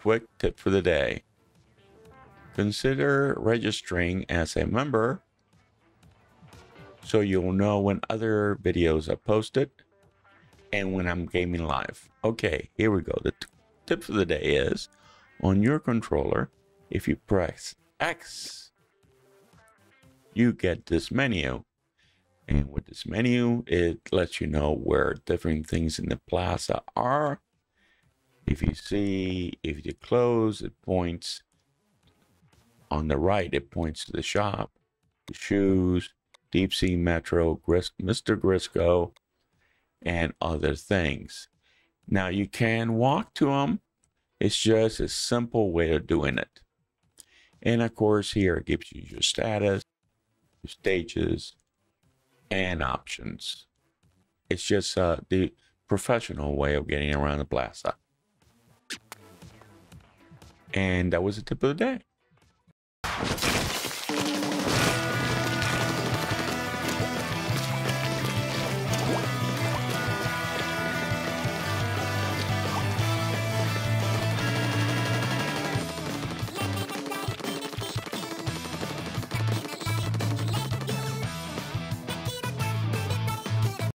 quick tip for the day. Consider registering as a member so you'll know when other videos are posted and when I'm gaming live. Okay, here we go. The tip for the day is on your controller, if you press X, you get this menu. And with this menu, it lets you know where different things in the plaza are. If you see, if you close, it points on the right, it points to the shop, the shoes, Deep Sea Metro, Gris- Mr. Grizzco, and other things. Now you can walk to them. It's just a simple way of doing it. And of course, here it gives you your status, your stages, and options. It's just uh, the professional way of getting around the plaza. And that was the tip of the day.